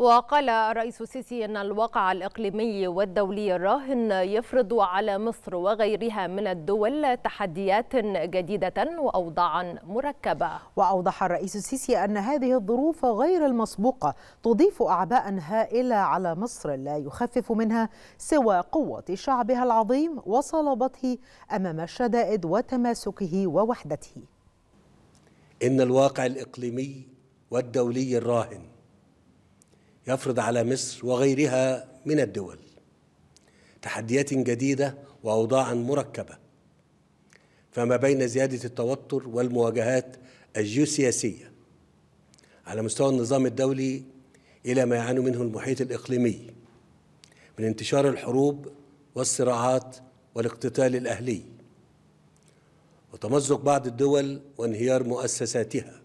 وقال الرئيس السيسي أن الواقع الإقليمي والدولي الراهن يفرض على مصر وغيرها من الدول تحديات جديدة وأوضاعا مركبة. وأوضح الرئيس السيسي أن هذه الظروف غير المسبوقة تضيف أعباء هائلة على مصر لا يخفف منها سوى قوة شعبها العظيم وصلابته أمام الشدائد وتماسكه ووحدته. إن الواقع الإقليمي والدولي الراهن يفرض على مصر وغيرها من الدول تحديات جديدة واوضاعا مركبة. فما بين زيادة التوتر والمواجهات الجيوسياسية على مستوى النظام الدولي إلى ما يعاني منه المحيط الإقليمي من انتشار الحروب والصراعات والاقتتال الأهلي وتمزق بعض الدول وانهيار مؤسساتها.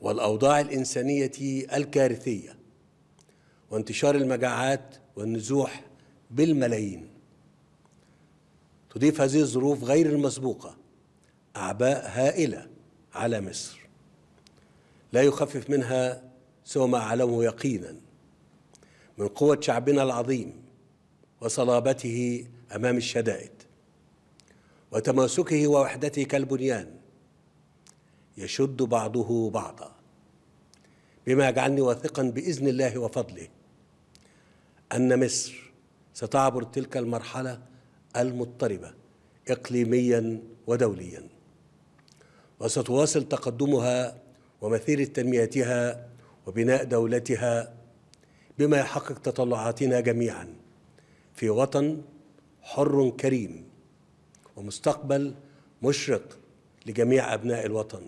والأوضاع الإنسانية الكارثية وانتشار المجاعات والنزوح بالملايين. تضيف هذه الظروف غير المسبوقة أعباء هائلة على مصر. لا يخفف منها سوى ما أعلمه يقينا من قوة شعبنا العظيم وصلابته أمام الشدائد وتماسكه ووحدته كالبنيان. يشد بعضه بعضا. بما يجعلني واثقا بإذن الله وفضله أن مصر ستعبر تلك المرحلة المضطربة اقليميا ودوليا وستواصل تقدمها ومثير تنميتها وبناء دولتها بما يحقق تطلعاتنا جميعا في وطن حر كريم ومستقبل مشرق لجميع أبناء الوطن.